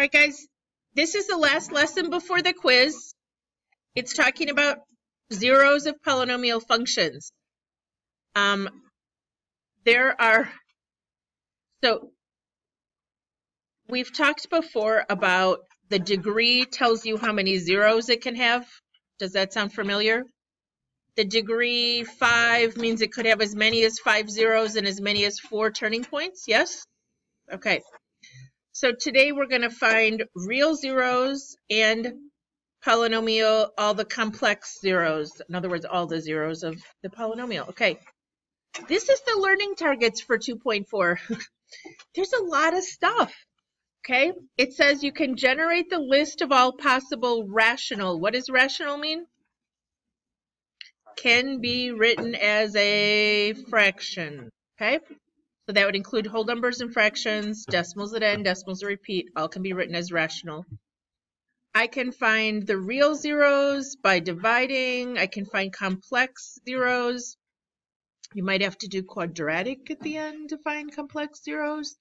All right, guys, this is the last lesson before the quiz. It's talking about zeros of polynomial functions. Um, there are, so we've talked before about the degree tells you how many zeros it can have. Does that sound familiar? The degree 5 means it could have as many as 5 zeros and as many as 4 turning points, yes? Okay. So today we're going to find real zeros and polynomial, all the complex zeros. In other words, all the zeros of the polynomial. Okay. This is the learning targets for 2.4. There's a lot of stuff. Okay. It says you can generate the list of all possible rational. What does rational mean? Can be written as a fraction. Okay. So that would include whole numbers and fractions, decimals that end, decimals that repeat, all can be written as rational. I can find the real zeros by dividing. I can find complex zeros. You might have to do quadratic at the end to find complex zeros.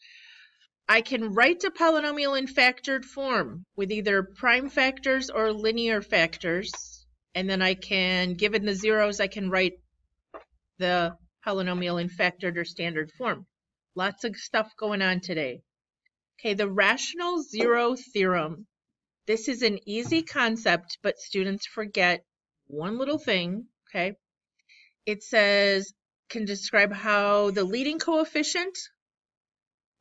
I can write a polynomial in factored form with either prime factors or linear factors. And then I can, given the zeros, I can write the polynomial in factored or standard form. Lots of stuff going on today. Okay, the rational zero theorem. This is an easy concept, but students forget one little thing, okay? It says, can describe how the leading coefficient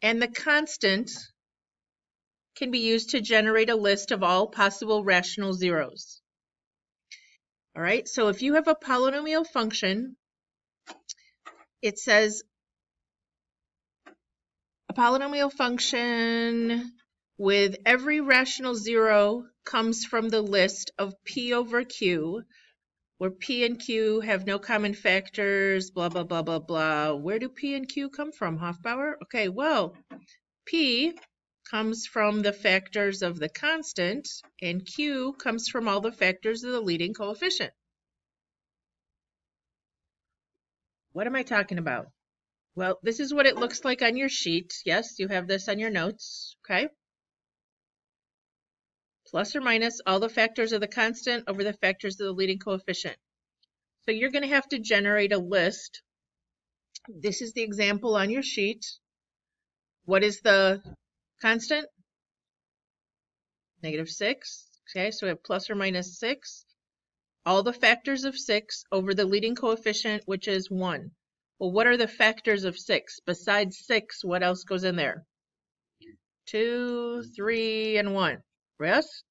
and the constant can be used to generate a list of all possible rational zeros. All right, so if you have a polynomial function, it says a polynomial function with every rational zero comes from the list of P over Q, where P and Q have no common factors, blah, blah, blah, blah, blah. Where do P and Q come from, Hofbauer? Okay, well, P comes from the factors of the constant, and Q comes from all the factors of the leading coefficient. What am I talking about? Well, this is what it looks like on your sheet. Yes, you have this on your notes, okay? Plus or minus all the factors of the constant over the factors of the leading coefficient. So you're going to have to generate a list. This is the example on your sheet. What is the constant? Negative 6. Okay, so we have plus or minus 6. All the factors of 6 over the leading coefficient, which is 1. Well, what are the factors of 6? Besides 6, what else goes in there? 2, 3, and 1. Yes?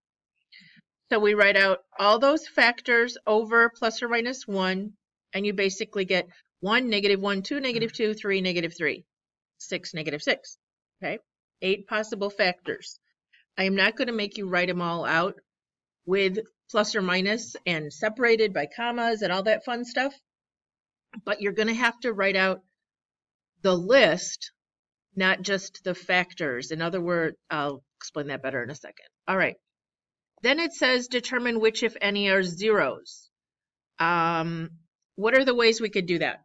So we write out all those factors over plus or minus 1, and you basically get 1, negative 1, 2, negative 2, 3, negative 3, 6, negative 6. Okay? Eight possible factors. I am not going to make you write them all out with plus or minus and separated by commas and all that fun stuff but you're going to have to write out the list, not just the factors. In other words, I'll explain that better in a second. All right. Then it says determine which, if any, are zeros. Um, what are the ways we could do that?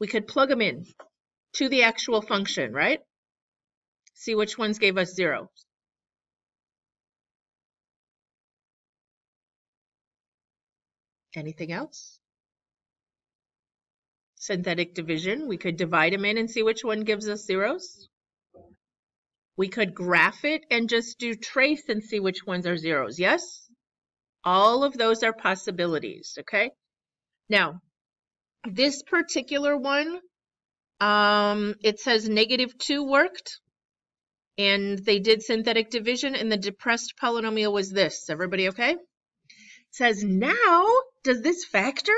We could plug them in to the actual function, right? See which ones gave us zeros. Anything else? Synthetic division, we could divide them in and see which one gives us zeros. We could graph it and just do trace and see which ones are zeros, yes? All of those are possibilities, okay? Now, this particular one, um, it says negative 2 worked, and they did synthetic division, and the depressed polynomial was this. Everybody okay? says now, does this factor?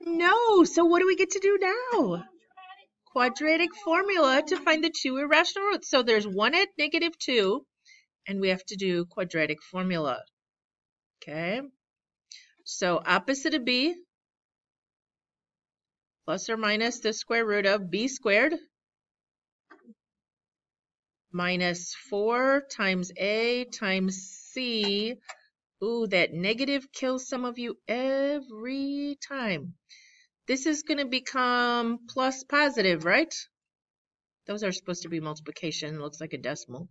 No, so what do we get to do now? Quadratic formula to find the two irrational roots. So there's one at negative two, and we have to do quadratic formula. Okay, so opposite of b, plus or minus the square root of b squared minus 4 times a times c Ooh, that negative kills some of you every time. this is going to become plus positive, right? Those are supposed to be multiplication. Looks like a decimal.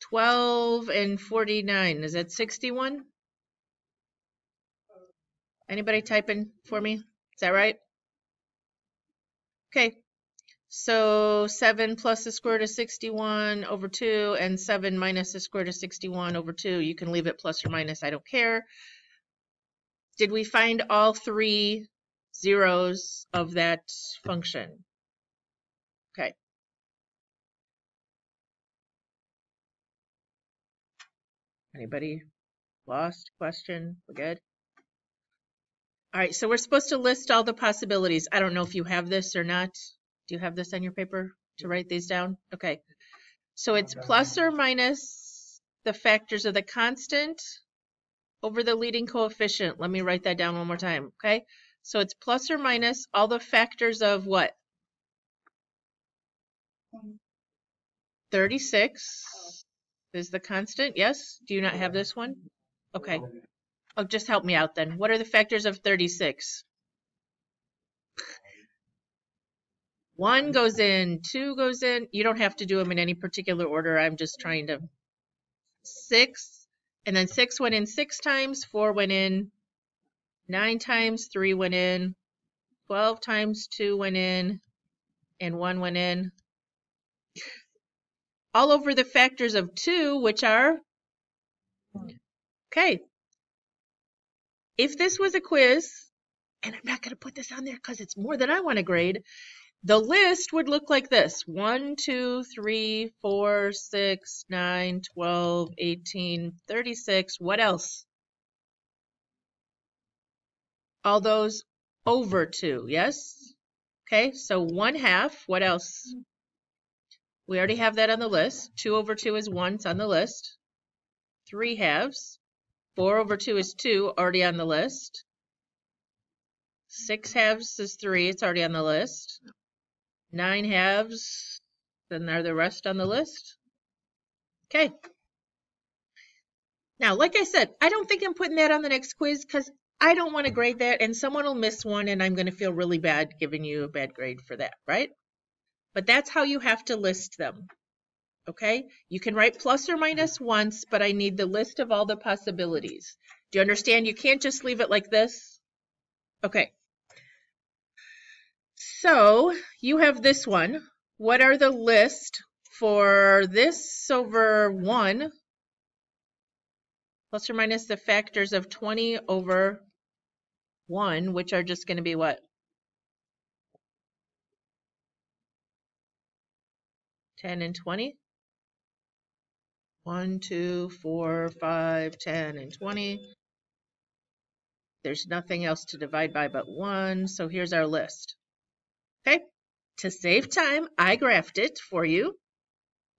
12 and 49. Is that 61? Anybody typing for me? Is that right? Okay. So 7 plus the square root of 61 over 2 and 7 minus the square root of 61 over 2. You can leave it plus or minus. I don't care. Did we find all three zeros of that function? Okay. Anybody lost? Question? We're good? All right, so we're supposed to list all the possibilities. I don't know if you have this or not. Do you have this on your paper to write these down? Okay. So it's plus or minus the factors of the constant over the leading coefficient. Let me write that down one more time, okay? So it's plus or minus all the factors of what? 36 is the constant, yes? Do you not have this one? Okay. Oh, just help me out then. What are the factors of 36? 1 goes in, 2 goes in. You don't have to do them in any particular order. I'm just trying to. 6, and then 6 went in 6 times, 4 went in 9 times, 3 went in, 12 times 2 went in, and 1 went in. All over the factors of 2, which are? Okay, if this was a quiz, and I'm not going to put this on there because it's more than I want to grade, the list would look like this 1, 2, 3, 4, 6, 9, 12, 18, 36. What else? All those over 2, yes? Okay, so 1 half. What else? We already have that on the list. 2 over 2 is 1. It's on the list. 3 halves. 4 over 2 is 2, already on the list. 6 halves is 3, it's already on the list. 9 halves, then are the rest on the list? Okay. Now, like I said, I don't think I'm putting that on the next quiz because I don't want to grade that and someone will miss one and I'm going to feel really bad giving you a bad grade for that, right? But that's how you have to list them okay? You can write plus or minus once, but I need the list of all the possibilities. Do you understand? You can't just leave it like this. Okay. So you have this one. What are the list for this over 1 plus or minus the factors of 20 over 1, which are just going to be what? 10 and 20? 1, 2, 4, 5, 10, and 20. There's nothing else to divide by but 1, so here's our list. Okay, to save time, I graphed it for you.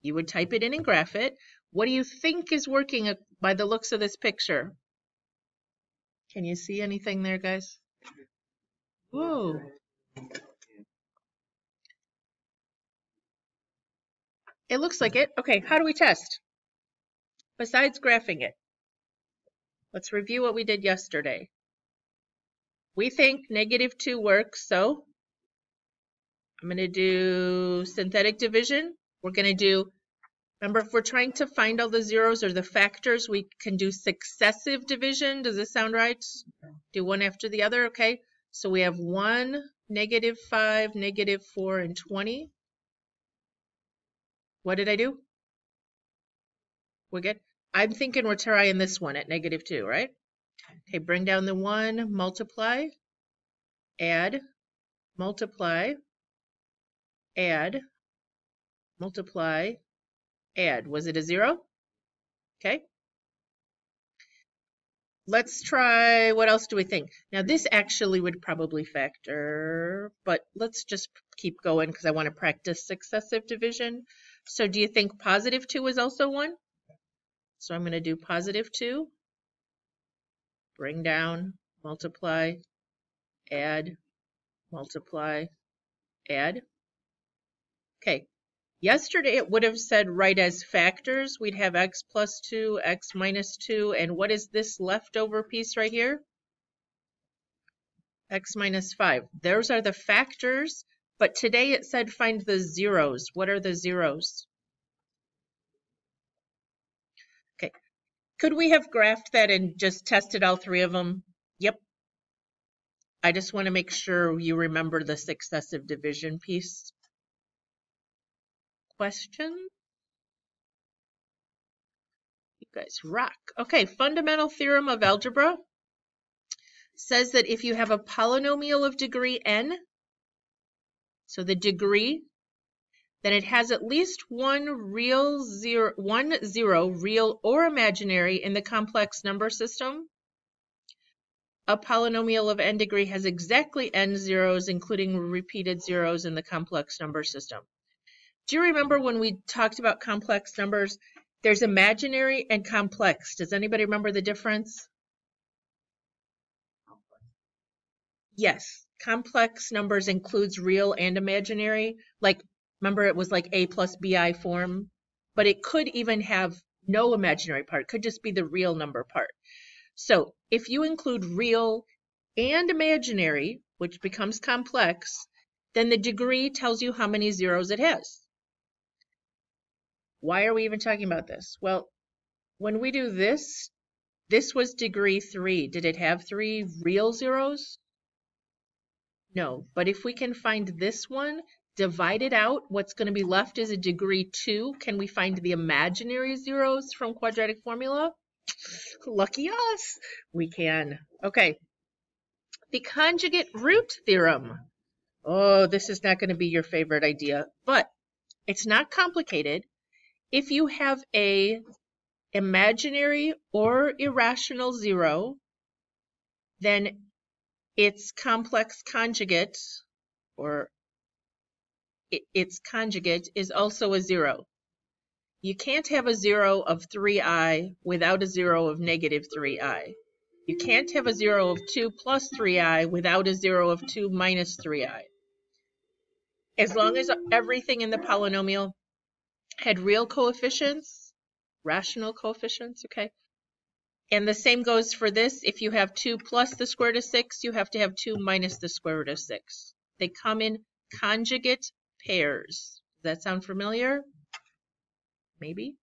You would type it in and graph it. What do you think is working by the looks of this picture? Can you see anything there, guys? Whoa. It looks like it. Okay, how do we test? besides graphing it. Let's review what we did yesterday. We think negative 2 works, so I'm going to do synthetic division. We're going to do, remember if we're trying to find all the zeros or the factors, we can do successive division. Does this sound right? Do one after the other, okay? So we have 1, negative 5, negative 4, and 20. What did I do? We're good. I'm thinking we're trying this one at negative 2, right? Okay, bring down the 1, multiply, add, multiply, add, multiply, add. Was it a 0? Okay. Let's try, what else do we think? Now this actually would probably factor, but let's just keep going because I want to practice successive division. So do you think positive 2 is also 1? So I'm going to do positive 2, bring down, multiply, add, multiply, add. Okay, yesterday it would have said write as factors. We'd have x plus 2, x minus 2, and what is this leftover piece right here? x minus 5. Those are the factors, but today it said find the zeros. What are the zeros? Okay. Could we have graphed that and just tested all three of them? Yep. I just want to make sure you remember the successive division piece. Question? You guys rock. Okay, fundamental theorem of algebra says that if you have a polynomial of degree n, so the degree, then it has at least one real zero, one zero, real or imaginary, in the complex number system. A polynomial of n degree has exactly n zeros, including repeated zeros in the complex number system. Do you remember when we talked about complex numbers? There's imaginary and complex. Does anybody remember the difference? Yes, complex numbers includes real and imaginary. Like, remember it was like a plus bi form, but it could even have no imaginary part. It could just be the real number part. So if you include real and imaginary, which becomes complex, then the degree tells you how many zeros it has. Why are we even talking about this? Well, when we do this, this was degree three. Did it have three real zeros? No, but if we can find this one, divide it out, what's going to be left is a degree 2. Can we find the imaginary zeros from quadratic formula? Lucky us! We can. Okay. The conjugate root theorem. Oh, this is not going to be your favorite idea, but it's not complicated. If you have a imaginary or irrational zero, then its complex conjugate, or its conjugate, is also a zero. You can't have a zero of 3i without a zero of negative 3i. You can't have a zero of 2 plus 3i without a zero of 2 minus 3i. As long as everything in the polynomial had real coefficients, rational coefficients, okay, and the same goes for this. If you have 2 plus the square root of 6, you have to have 2 minus the square root of 6. They come in conjugate pairs. Does that sound familiar? Maybe?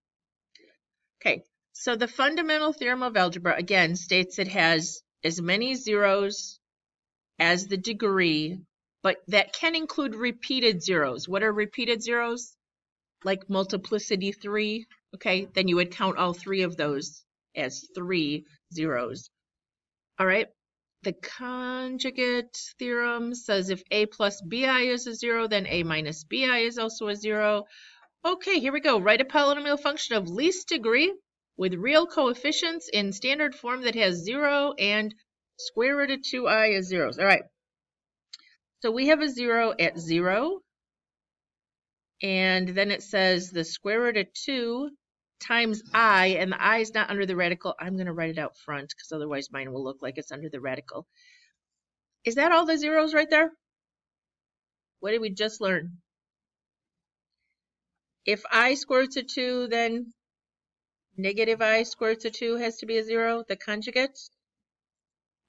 Okay, so the fundamental theorem of algebra, again, states it has as many zeros as the degree, but that can include repeated zeros. What are repeated zeros? Like multiplicity 3, okay? Then you would count all three of those as three zeros. All right. The conjugate theorem says if a plus bi is a zero, then a minus bi is also a zero. Okay, here we go. Write a polynomial function of least degree with real coefficients in standard form that has zero and square root of 2i is zeros. All right. So we have a zero at zero. And then it says the square root of 2 times i, and the i is not under the radical. I'm going to write it out front because otherwise mine will look like it's under the radical. Is that all the zeros right there? What did we just learn? If i square root of 2, then negative i square root of 2 has to be a 0, the conjugate.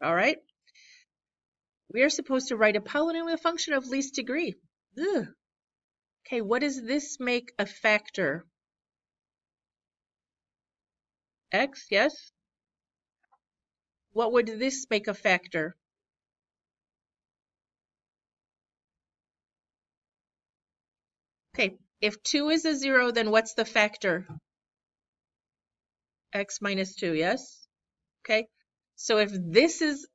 All right. We are supposed to write a polynomial function of least degree. Ugh. Okay, what does this make a factor? x, yes? What would this make a factor? Okay, if 2 is a 0, then what's the factor? x minus 2, yes? Okay, so if this is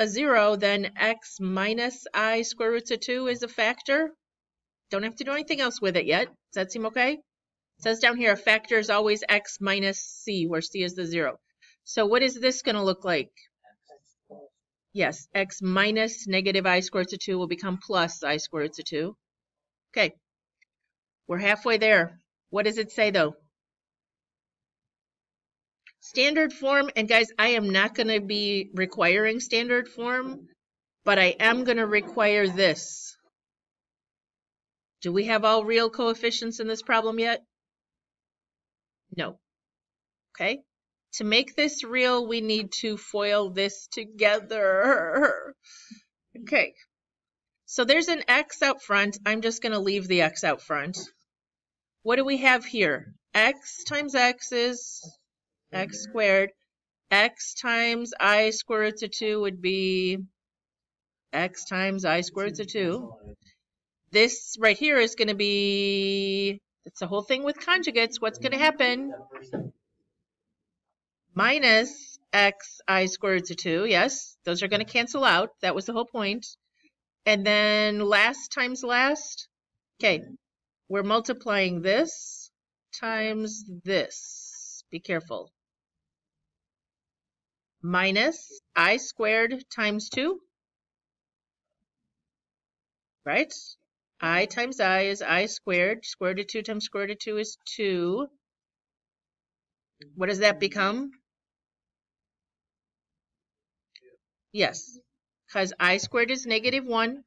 a 0, then x minus i square roots of 2 is a factor. Don't have to do anything else with it yet. Does that seem okay? It says down here a factor is always x minus c, where c is the zero. So what is this going to look like? Yes, x minus negative i squared to 2 will become plus i squared to 2. Okay, we're halfway there. What does it say though? Standard form, and guys, I am not going to be requiring standard form, but I am going to require this. Do we have all real coefficients in this problem yet? No. Okay? To make this real, we need to FOIL this together. Okay, so there's an x out front. I'm just going to leave the x out front. What do we have here? x times x is x squared. x times i square root of 2 would be x times i square root of 2. This right here is going to be, it's the whole thing with conjugates. What's going to happen? Minus x i squared to 2. Yes, those are going to cancel out. That was the whole point. And then last times last. Okay, we're multiplying this times this. Be careful. Minus i squared times 2. Right? I times i is i squared. Square root of 2 times square root of 2 is 2. What does that become? Yes, because i squared is negative 1.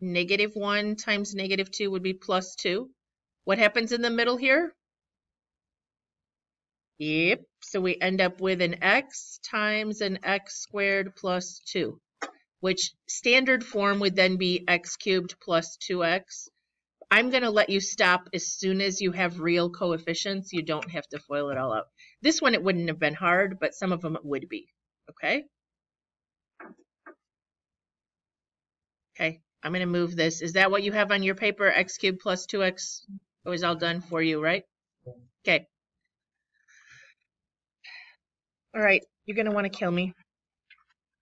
Negative 1 times negative 2 would be plus 2. What happens in the middle here? Yep, so we end up with an x times an x squared plus 2, which standard form would then be x cubed plus 2x. I'm going to let you stop as soon as you have real coefficients. You don't have to FOIL it all out. This one, it wouldn't have been hard, but some of them it would be. Okay? Okay, I'm going to move this. Is that what you have on your paper? x cubed plus 2x it was all done for you, right? Okay. All right, you're going to want to kill me.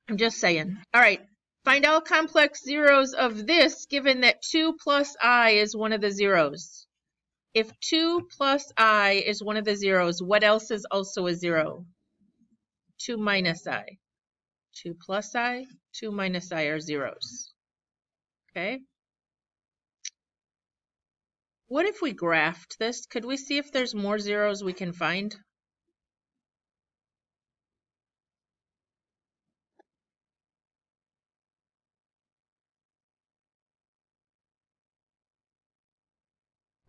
I'm just saying. All right, find all complex zeros of this given that 2 plus i is one of the zeros. If 2 plus i is one of the zeros, what else is also a zero? 2 minus i. 2 plus i, 2 minus i are zeros. Okay. What if we graphed this? Could we see if there's more zeros we can find?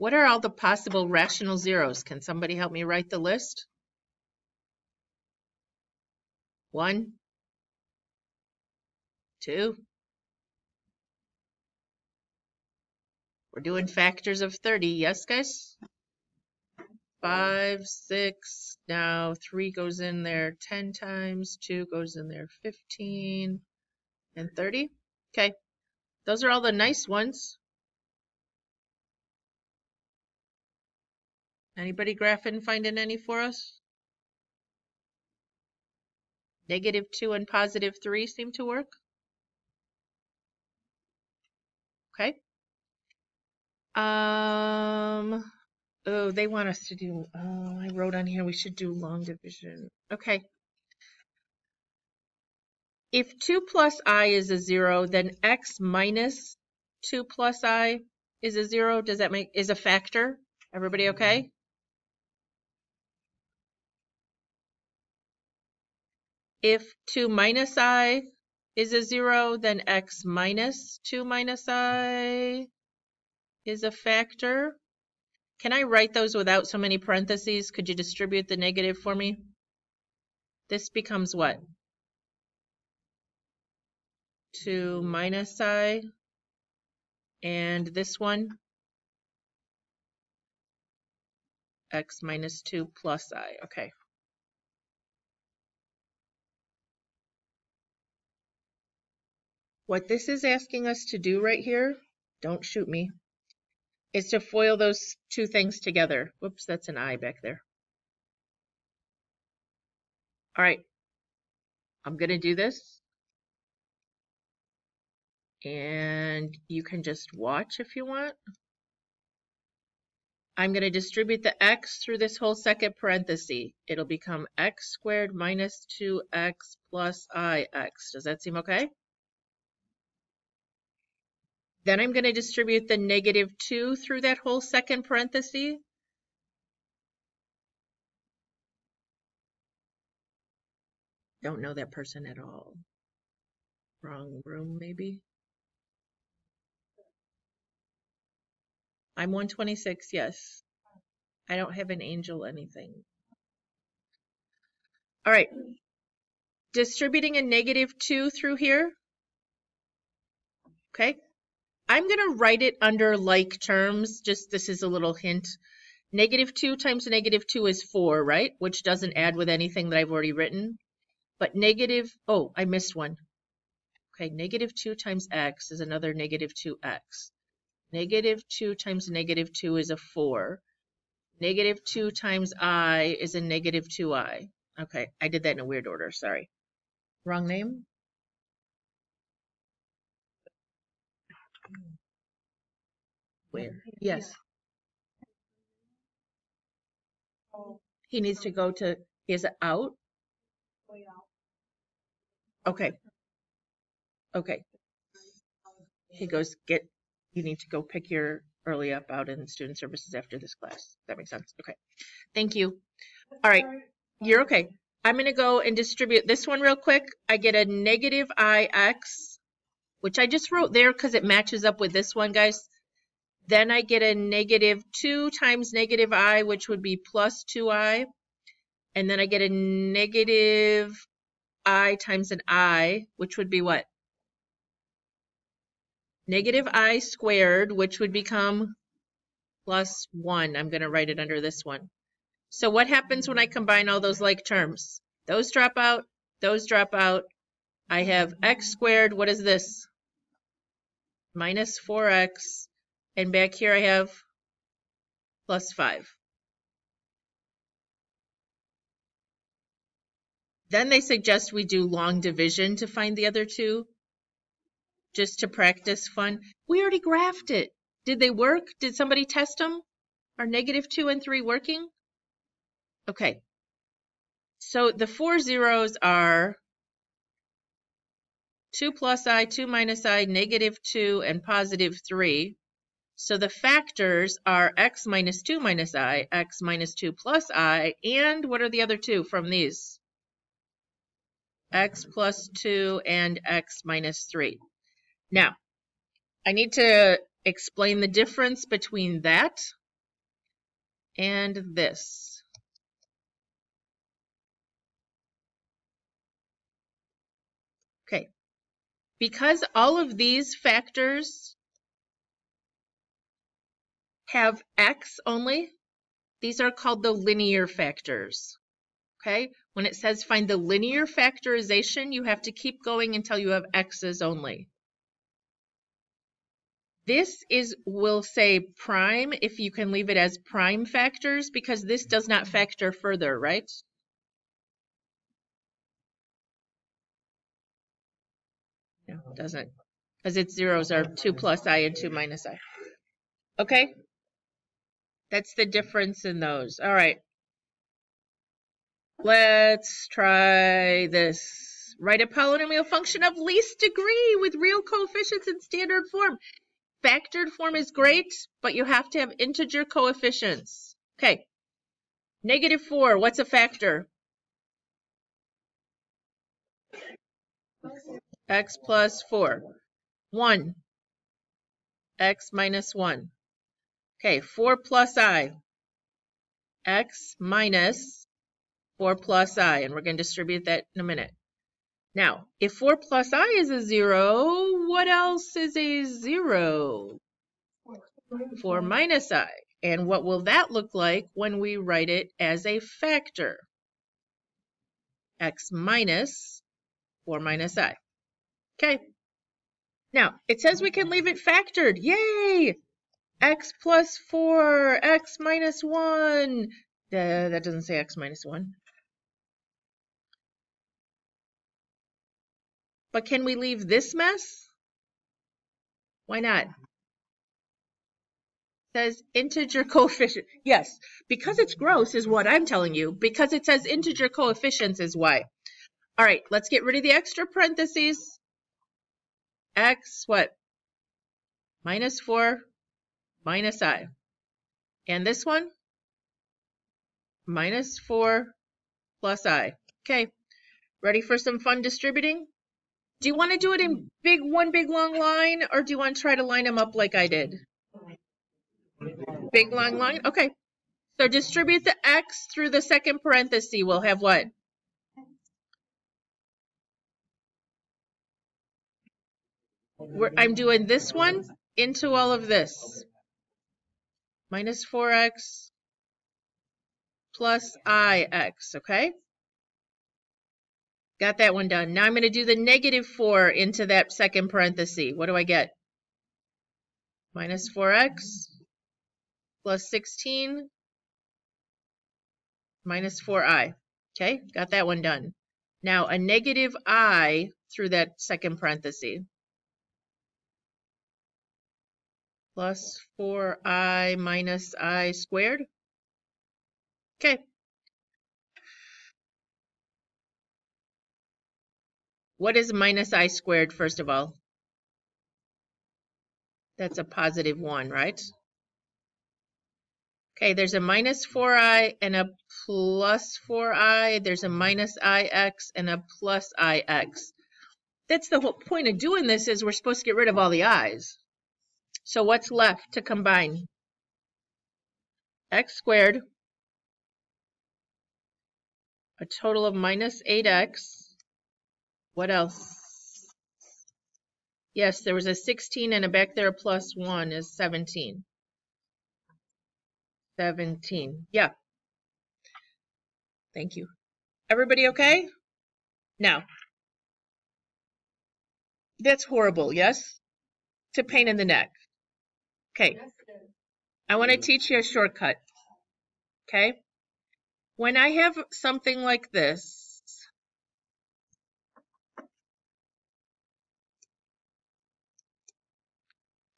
What are all the possible rational zeros? Can somebody help me write the list? One, two, We're doing factors of 30. Yes, guys? 5, 6, now 3 goes in there 10 times, 2 goes in there 15, and 30. Okay, those are all the nice ones. Anybody graphing finding any for us? Negative 2 and positive 3 seem to work. Okay. Um, oh, they want us to do, oh, I wrote on here we should do long division. Okay. If 2 plus i is a 0, then x minus 2 plus i is a 0. Does that make, is a factor? Everybody okay? If 2 minus i is a 0, then x minus 2 minus i is a factor. Can I write those without so many parentheses? Could you distribute the negative for me? This becomes what? 2 minus i. And this one? x minus 2 plus i. Okay. What this is asking us to do right here, don't shoot me, is to FOIL those two things together. Whoops, that's an I back there. All right, I'm going to do this. And you can just watch if you want. I'm going to distribute the x through this whole second parenthesis. It'll become x squared minus 2x plus ix. Does that seem okay? Then I'm going to distribute the negative 2 through that whole second parenthesis. Don't know that person at all. Wrong room, maybe. I'm 126, yes. I don't have an angel anything. All right. Distributing a negative 2 through here. Okay. I'm going to write it under like terms. Just this is a little hint. Negative 2 times negative 2 is 4, right? Which doesn't add with anything that I've already written. But negative, oh, I missed one. Okay, negative 2 times x is another negative 2x. Negative 2 times negative 2 is a 4. Negative 2 times i is a negative 2i. Okay, I did that in a weird order, sorry. Wrong name? Where? Mm-hmm. Yes. Oh. He needs to go to, is it out? Okay. Okay. He goes, get, you need to go pick your early up out in student services after this class. That makes sense. Okay. Thank you. All right. You're okay. I'm going to go and distribute this one real quick. I get a negative ix, which I just wrote there because it matches up with this one, guys. Then I get a negative 2 times negative i, which would be plus 2i. And then I get a negative i times an i, which would be what? Negative i squared, which would become plus 1. I'm going to write it under this one. So what happens when I combine all those like terms? Those drop out, those drop out. I have x squared, what is this? Minus 4x and back here I have plus 5. Then they suggest we do long division to find the other two, just to practice fun. We already graphed it. Did they work? Did somebody test them? Are negative 2 and 3 working? Okay. So the four zeros are 2 plus i, 2 minus i, negative 2, and positive 3. So the factors are x minus 2 minus i, x minus 2 plus i, and what are the other two from these? x plus 2 and x minus 3. Now, I need to explain the difference between that and this. Okay, because all of these factors have x only, these are called the linear factors. Okay, when it says find the linear factorization, you have to keep going until you have x's only. This is, will say prime if you can leave it as prime factors because this does not factor further, right? No, it doesn't. Because its zeros are 2 plus i and 2 minus i. Okay? That's the difference in those. All right. Let's try this. Write a polynomial function of least degree with real coefficients in standard form. Factored form is great, but you have to have integer coefficients. Okay. Negative 4, what's a factor? x plus 4. 1. x minus 1. Okay, 4 plus i. x minus 4 plus i. And we're going to distribute that in a minute. Now, if 4 plus i is a 0, what else is a 0? 4 minus i. And what will that look like when we write it as a factor? x minus 4 minus i. Okay. Now, it says we can leave it factored. Yay! X plus 4, x minus 1. Uh, that doesn't say x minus 1. But can we leave this mess? Why not? says integer coefficient. Yes, because it's gross is what I'm telling you. Because it says integer coefficients is why. All right, let's get rid of the extra parentheses. x, what? Minus 4 minus i. And this one, minus 4 plus i. Okay, ready for some fun distributing? Do you want to do it in big one big long line, or do you want to try to line them up like I did? Big long line? Okay. So distribute the x through the second parenthesis. We'll have what? we're, I'm doing this one into all of this. Minus 4x plus ix, okay? Got that one done. Now I'm going to do the negative 4 into that second parenthesis. What do I get? Minus 4x plus 16 minus 4i. Okay, got that one done. Now a negative i through that second parenthesis. Plus 4i minus i squared. Okay. What is minus i squared, first of all? That's a positive 1, right? Okay, there's a minus 4i and a plus 4i. There's a minus ix and a plus ix. That's the whole point of doing this is we're supposed to get rid of all the i's. So what's left to combine? x squared, a total of minus 8x. What else? Yes, there was a 16 and a back there plus 1 is 17. 17. Yeah. Thank you. Everybody okay? Now, that's horrible, yes? To pain in the neck. Okay. I want to teach you a shortcut. Okay? When I have something like this,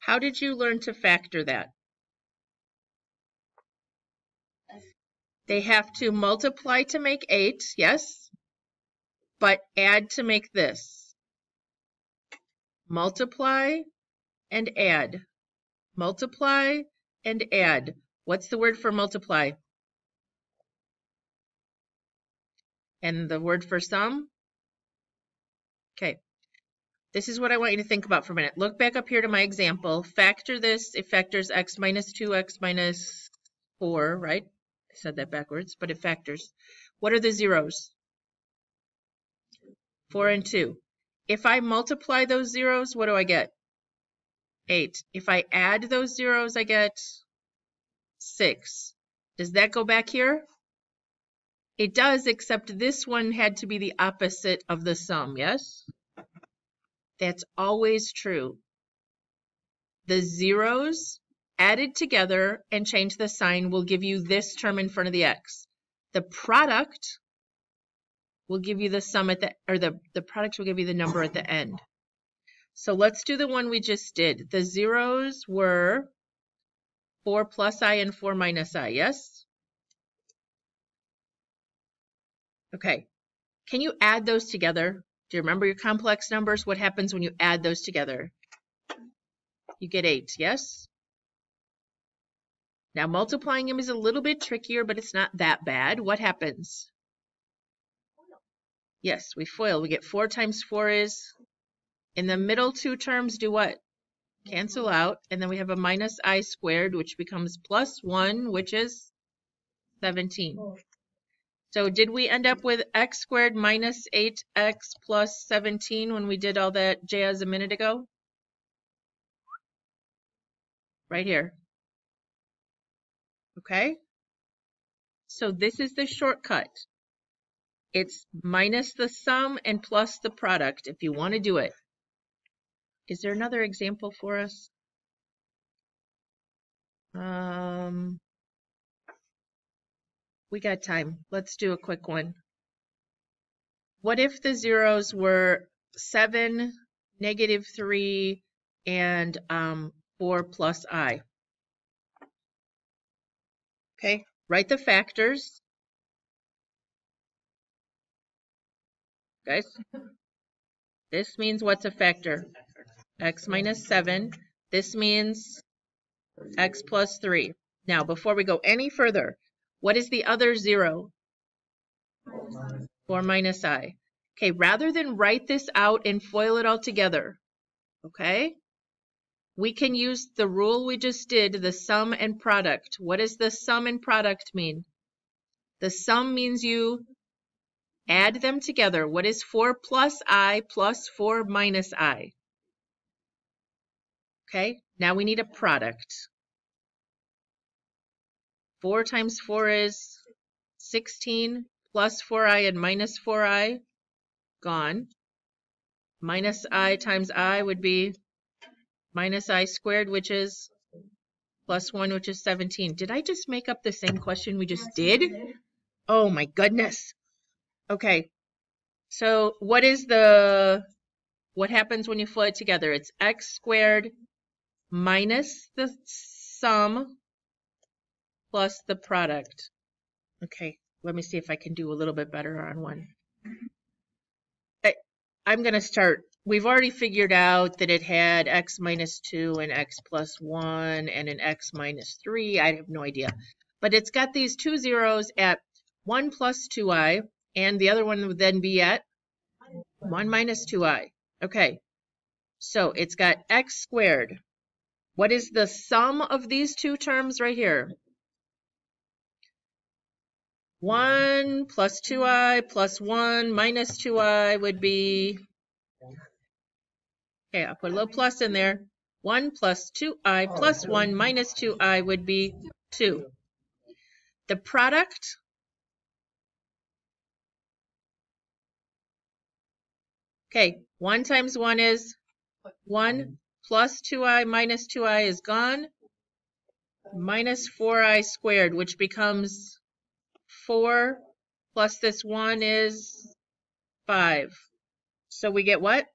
how did you learn to factor that? They have to multiply to make 8, yes, but add to make this. Multiply and add. Multiply and add. What's the word for multiply? And the word for sum? Okay. This is what I want you to think about for a minute. Look back up here to my example. Factor this. It factors x minus 2, x minus 4, right? I said that backwards, but it factors. What are the zeros? 4 and 2. If I multiply those zeros, what do I get? 8. If I add those zeros, I get 6. Does that go back here? It does, except this one had to be the opposite of the sum, yes? That's always true. The zeros added together and change the sign will give you this term in front of the x. The product will give you the sum at the, or the, the product will give you the number at the end. So let's do the one we just did. The zeros were 4 plus i and 4 minus i, yes? Okay. Can you add those together? Do you remember your complex numbers? What happens when you add those together? You get 8, yes? Now multiplying them is a little bit trickier, but it's not that bad. What happens? Yes, we FOIL. We get 4 times 4 is, in the middle two terms do what? Cancel out, and then we have a minus i squared, which becomes plus 1, which is 17. So did we end up with x squared minus 8x plus 17 when we did all that jazz a minute ago? Right here. Okay? So this is the shortcut. It's minus the sum and plus the product if you want to do it. Is there another example for us? Um, we got time. Let's do a quick one. What if the zeros were 7, negative 3, and um, 4 plus i? Okay, write the factors. Guys, this means what's a factor? X minus 7. This means x plus 3. Now, before we go any further, what is the other 0? 4 minus i. Okay, rather than write this out and FOIL it all together, okay, we can use the rule we just did, the sum and product. What does the sum and product mean? The sum means you add them together. What is 4 plus i plus 4 minus i? Okay, now we need a product. 4 times 4 is 16 plus 4i and minus 4i, gone. Minus i times i would be minus i squared, which is plus 1, which is 17. Did I just make up the same question we just did? Oh my goodness. Okay, so what is the, what happens when you FOIL it together? It's x squared minus the sum plus the product. Okay, let me see if I can do a little bit better on one. I, I'm going to start. We've already figured out that it had x minus 2 and x plus 1 and an x minus 3. I have no idea. But it's got these two zeros at 1 plus 2i, and the other one would then be at 1 minus 2i. Okay, so it's got x squared what is the sum of these two terms right here? 1 plus 2i plus 1 minus 2i would be, okay, I'll put a little plus in there. 1 plus 2i plus 1 minus 2i would be 2. The product Okay, 1 times 1 is 1 plus 2i minus 2i is gone. Minus 4i squared, which becomes 4 plus this 1 is 5. So we get what?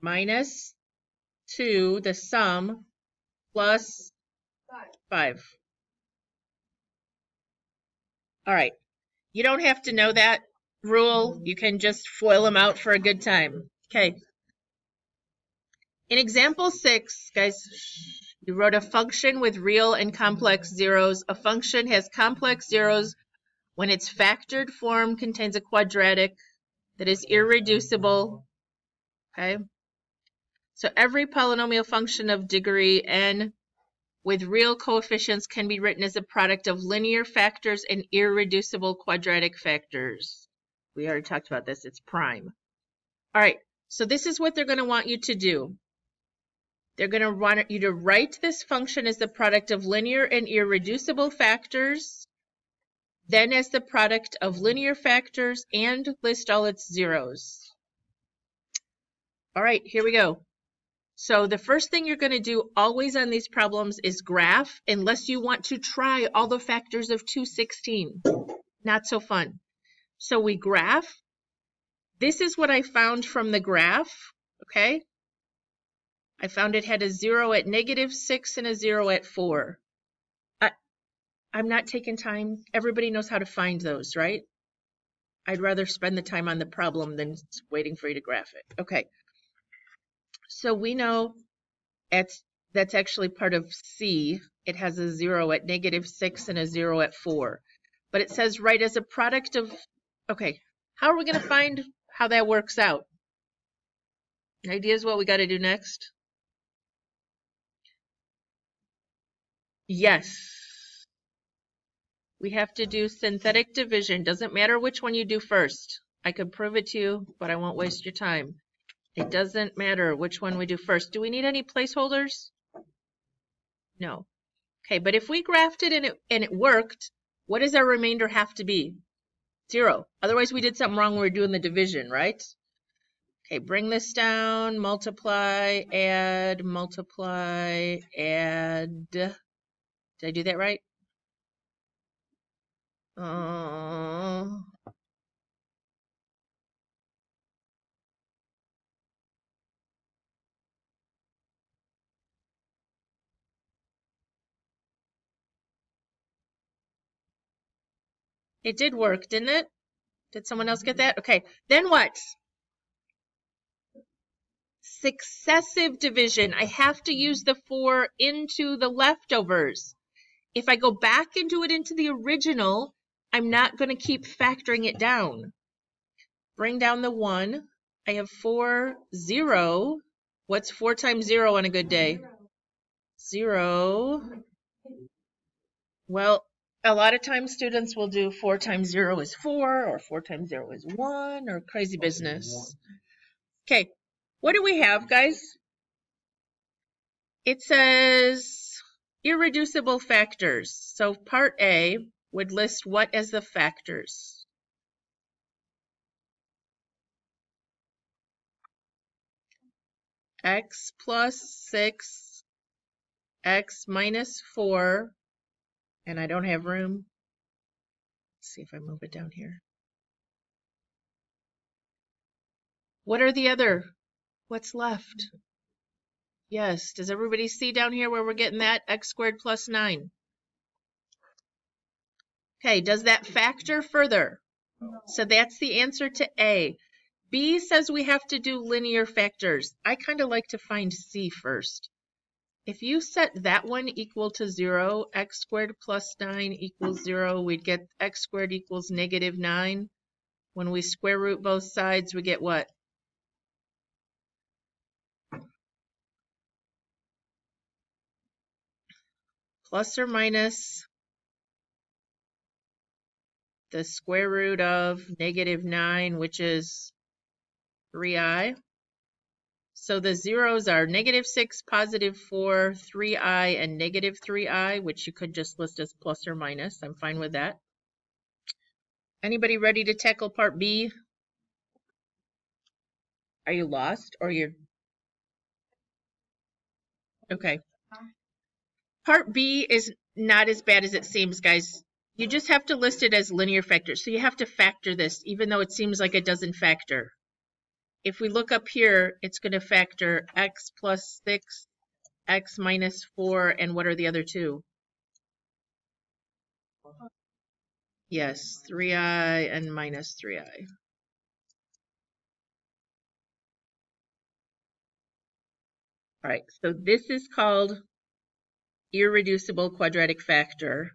Minus 2, the sum, plus 5. All right. You don't have to know that rule. You can just FOIL them out for a good time. Okay. In example six, guys, you wrote a function with real and complex zeros. A function has complex zeros when its factored form contains a quadratic that is irreducible. Okay. So every polynomial function of degree n with real coefficients can be written as a product of linear factors and irreducible quadratic factors. We already talked about this. It's prime. All right. So this is what they're going to want you to do. They're going to want you to write this function as the product of linear and irreducible factors, then as the product of linear factors, and list all its zeros. All right, here we go. So the first thing you're going to do always on these problems is graph, unless you want to try all the factors of 216. Not so fun. So we graph. This is what I found from the graph, okay? I found it had a zero at negative six and a zero at four. I, I'm not taking time. Everybody knows how to find those, right? I'd rather spend the time on the problem than waiting for you to graph it. Okay. So we know it's, that's actually part of C. It has a zero at negative six and a zero at four. But it says right as a product of, okay, how are we going to find how that works out? Ideas what we got to do next? Yes. We have to do synthetic division. Doesn't matter which one you do first. I could prove it to you, but I won't waste your time. It doesn't matter which one we do first. Do we need any placeholders? No. Okay, but if we graphed it and it, and it worked, what does our remainder have to be? Zero. Otherwise, we did something wrong when we are doing the division, right? Okay, bring this down, multiply, add, multiply, add. Did I do that right? Uh, it did work, didn't it? Did someone else get that? Okay, then what? Successive division. I have to use the 4 into the leftovers. If I go back and do it into the original, I'm not going to keep factoring it down. Bring down the 1. I have 4, 0. What's 4 times 0 on a good day? 0. Well, a lot of times students will do 4 times 0 is 4, or 4 times 0 is 1, or crazy business. Okay, What do we have, guys? It says irreducible factors. So part A would list what as the factors? x plus 6, x minus 4, and I don't have room. Let's see if I move it down here. What are the other? What's left? Yes, does everybody see down here where we're getting that? x squared plus 9. Okay, does that factor further? So that's the answer to A. B says we have to do linear factors. I kind of like to find C first. If you set that one equal to 0, x squared plus 9 equals 0, we'd get x squared equals negative 9. When we square root both sides, we get what? Plus or minus the square root of negative 9, which is 3i. So the zeros are negative 6, positive 4, 3i, and negative 3i, which you could just list as plus or minus. I'm fine with that. Anybody ready to tackle part B? Are you lost or you're... Okay. Part B is not as bad as it seems, guys. You just have to list it as linear factors. So you have to factor this, even though it seems like it doesn't factor if we look up here, it's going to factor x plus 6, x minus 4, and what are the other two? Yes, 3i and minus 3i. All right, so this is called irreducible quadratic factor.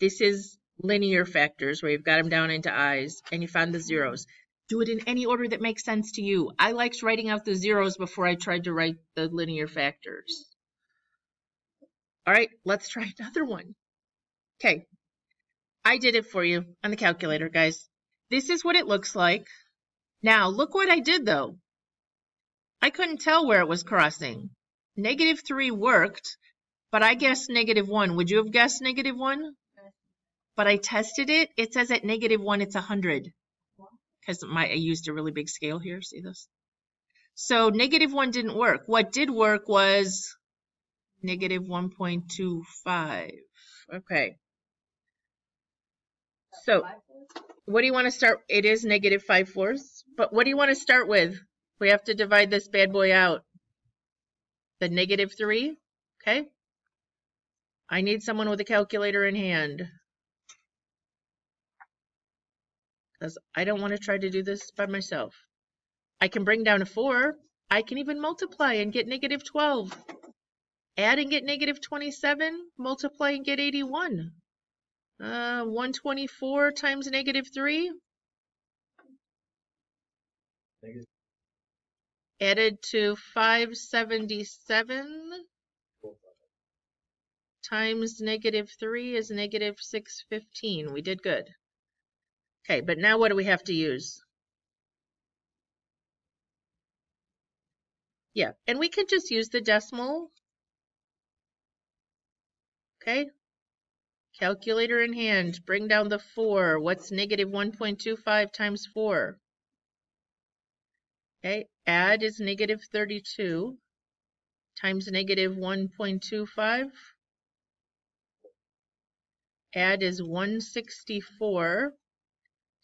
This is linear factors where you've got them down into i's and you find the zeros. Do it in any order that makes sense to you. I liked writing out the zeros before I tried to write the linear factors. All right, let's try another one. Okay, I did it for you on the calculator, guys. This is what it looks like. Now, look what I did, though. I couldn't tell where it was crossing. Negative 3 worked, but I guessed negative 1. Would you have guessed negative 1? But I tested it. It says at negative 1, it's 100 because my I used a really big scale here. See this? So negative 1 didn't work. What did work was negative 1.25. Okay. So what do you want to start? It is negative 5 fourths. But what do you want to start with? We have to divide this bad boy out. The negative 3. Okay. I need someone with a calculator in hand. because I don't want to try to do this by myself. I can bring down a 4. I can even multiply and get negative 12. Add and get negative 27. Multiply and get 81. Uh, 124 times negative 3. Negative. Added to 577 times negative 3 is negative 615. We did good. Okay, but now what do we have to use? Yeah, and we could just use the decimal. Okay. Calculator in hand, bring down the 4. What's negative 1.25 times 4? Okay, add is negative 32 times negative 1.25. Add is 164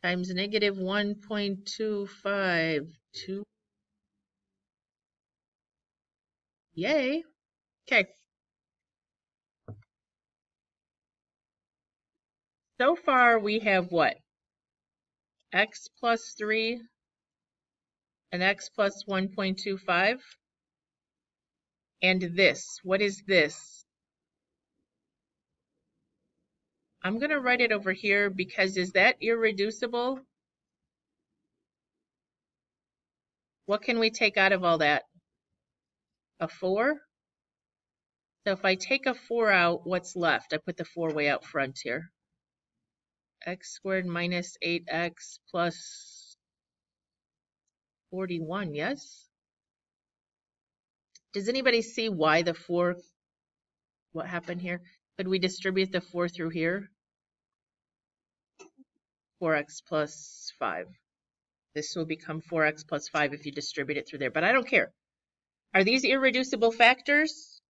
times negative 1.252. Yay. Okay. So far we have what? x plus 3 and x plus 1.25. And this, what is this? I'm going to write it over here because is that irreducible? What can we take out of all that? A 4? So if I take a 4 out, what's left? I put the 4 way out front here. x squared minus 8x plus 41, yes? Does anybody see why the 4, what happened here? Could we distribute the 4 through here? 4x plus 5. This will become 4x plus 5 if you distribute it through there, but I don't care. Are these irreducible factors?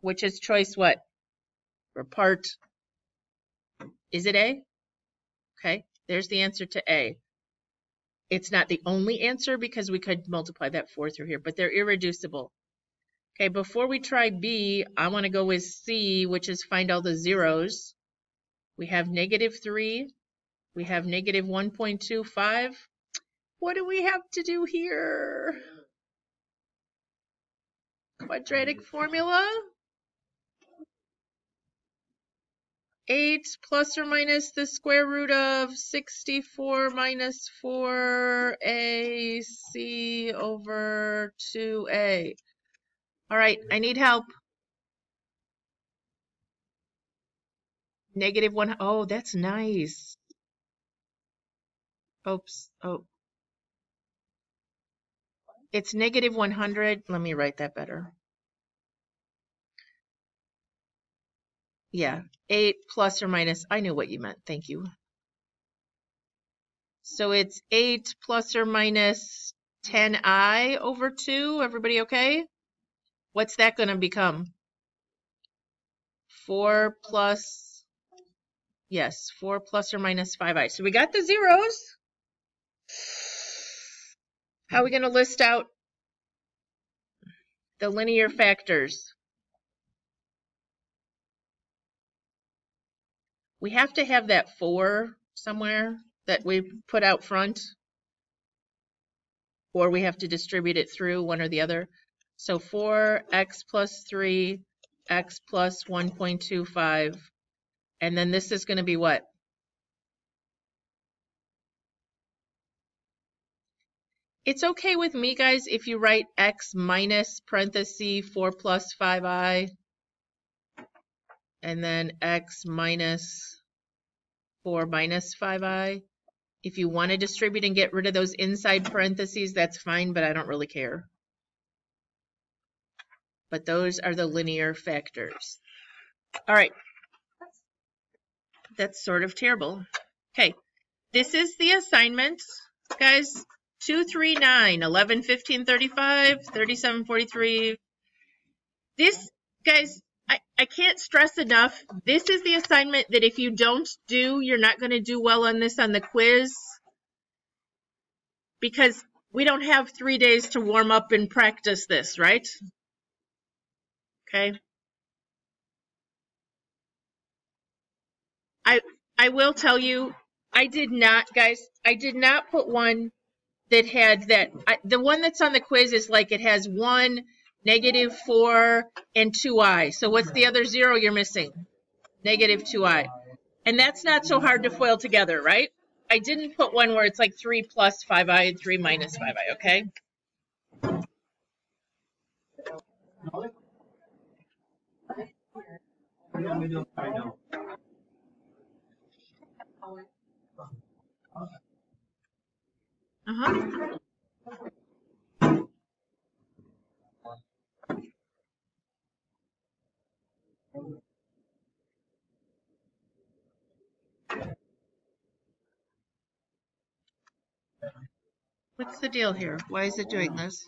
Which is choice what? Or part, is it A? Okay, there's the answer to A. It's not the only answer because we could multiply that 4 through here, but they're irreducible. Okay, before we try B, I want to go with C, which is find all the zeros. We have negative 3. We have negative 1.25. What do we have to do here? Quadratic formula? 8 plus or minus the square root of 64 minus 4ac over 2a. All right, I need help. Negative 1. Oh, that's nice. Oops. Oh. It's negative 100. Let me write that better. Yeah, 8 plus or minus. I knew what you meant. Thank you. So it's 8 plus or minus 10i over 2. Everybody okay? What's that going to become? 4 plus, yes, 4 plus or minus 5i. So we got the zeros. How are we going to list out the linear factors? We have to have that 4 somewhere that we put out front. Or we have to distribute it through one or the other. So 4x plus 3, x plus 1.25. And then this is going to be what? It's okay with me, guys, if you write x minus parenthesis 4 plus 5i, and then x minus 4 minus 5i. If you want to distribute and get rid of those inside parentheses, that's fine, but I don't really care. But those are the linear factors. All right. That's sort of terrible. Okay. This is the assignment, guys. 2, 3, 9, 11, 15, 35, 37, 43. This, guys, I, I can't stress enough. This is the assignment that if you don't do, you're not going to do well on this on the quiz. Because we don't have three days to warm up and practice this, right? Okay. I I will tell you, I did not, guys, I did not put one that had that. I, the one that's on the quiz is like it has one, negative 4, and 2i. So what's the other zero you're missing? Negative 2i. And that's not so hard to FOIL together, right? I didn't put one where it's like 3 plus 5i and 3 minus 5i, okay? Uh-huh. What's the deal here? Why is it doing this?